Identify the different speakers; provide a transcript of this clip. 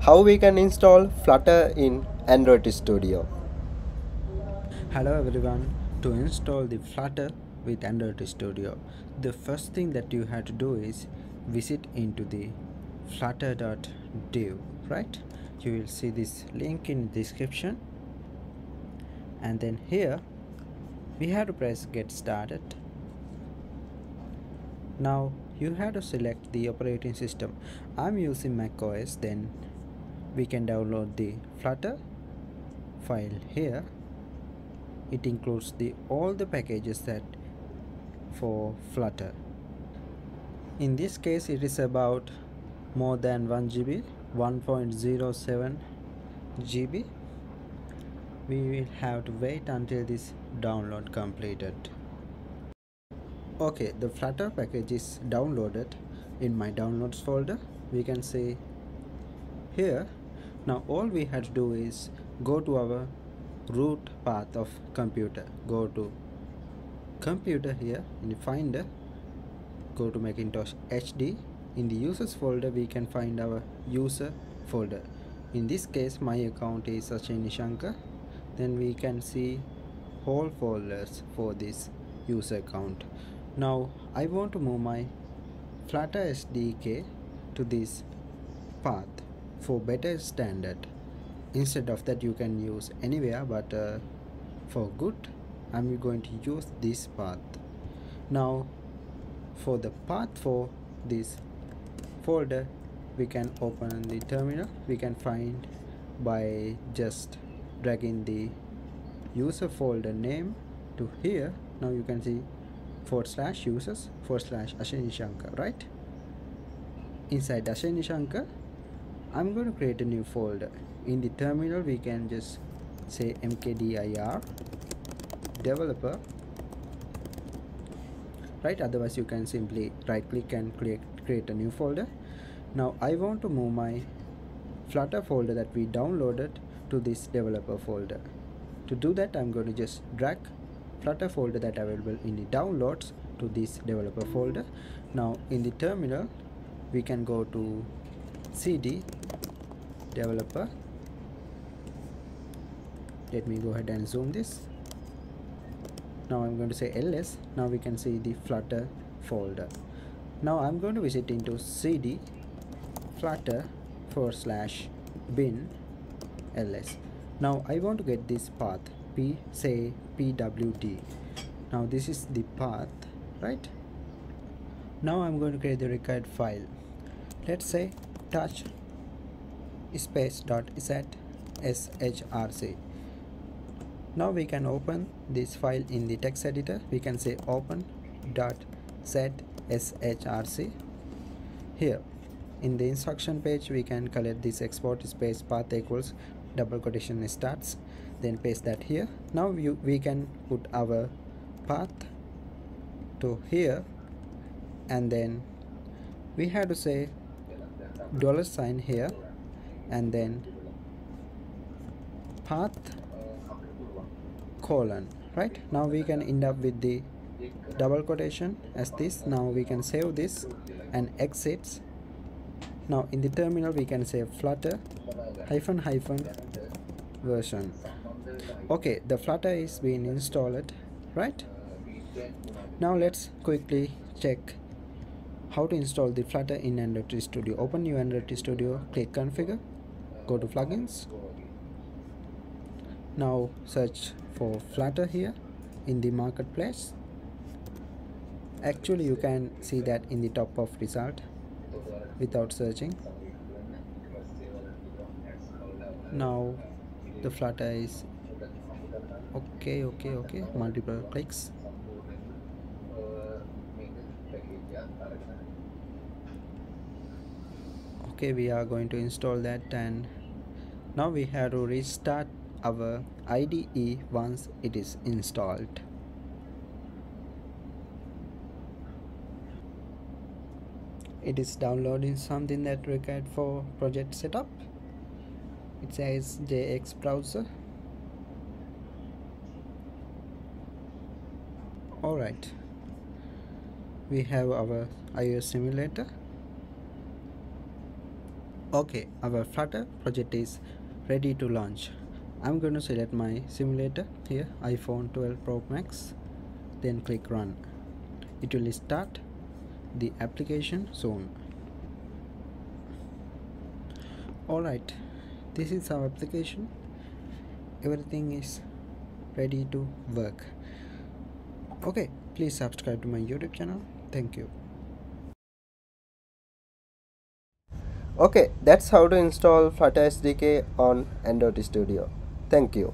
Speaker 1: how we can install Flutter in Android Studio.
Speaker 2: Hello everyone, to install the Flutter with Android Studio, the first thing that you have to do is visit into the flutter.dev, right? You will see this link in description and then here we have to press get started now you have to select the operating system i'm using mac os then we can download the flutter file here. It includes the all the packages that for flutter. In this case it is about more than 1 GB 1.07 GB we will have to wait until this download completed. Okay the flutter package is downloaded. In my downloads folder we can see here now all we have to do is go to our root path of computer. Go to computer here. In the finder go to macintosh hd in the users folder we can find our user folder. In this case my account is Ashwini Shankar then we can see whole folders for this user account. Now I want to move my Flutter SDK to this path for better standard. Instead of that you can use anywhere but uh, for good I'm going to use this path. Now for the path for this folder we can open the terminal. We can find by just dragging the user folder name to here. Now you can see forward slash users forward slash Ashwini Shankar right? Inside Ashwini Shankar I'm going to create a new folder. In the terminal we can just say mkdir developer. Right otherwise you can simply right click and create create a new folder. Now I want to move my flutter folder that we downloaded to this developer folder. To do that I'm going to just drag flutter folder that available in the downloads to this developer folder. Now in the terminal we can go to cd developer. Let me go ahead and zoom this. Now I'm going to say ls now we can see the flutter folder. Now I'm going to visit into cd flutter forward slash bin ls now I want to get this path p say pwd now this is the path right? Now I'm going to create the required file. Let's say touch space dot z shrc now we can open this file in the text editor. We can say open dot z shrc here in the instruction page we can collect this export space path equals double quotation starts then paste that here. Now you, we can put our path to here and then we have to say dollar sign here and then path colon right? Now we can end up with the double quotation as this. Now we can save this and exits now in the terminal we can say flutter hyphen hyphen version. Okay the flutter is being installed right? Now let's quickly check how to install the flutter in android studio. Open new android studio click configure go to plugins. Now search for flutter here in the marketplace. Actually you can see that in the top of result without searching. Now the flutter is okay okay okay. Multiple clicks okay we are going to install that and now we have to restart our IDE once it is installed. It is downloading something that required for project setup. It says JxBrowser. Alright we have our iOS simulator. Okay our flutter project is ready to launch. I'm going to select my simulator here iphone 12 pro max then click run. It will start the application soon. Alright this is our application. Everything is ready to work. Okay please subscribe to my youtube channel thank you
Speaker 1: Okay, that's how to install Flutter SDK on Android Studio. Thank you.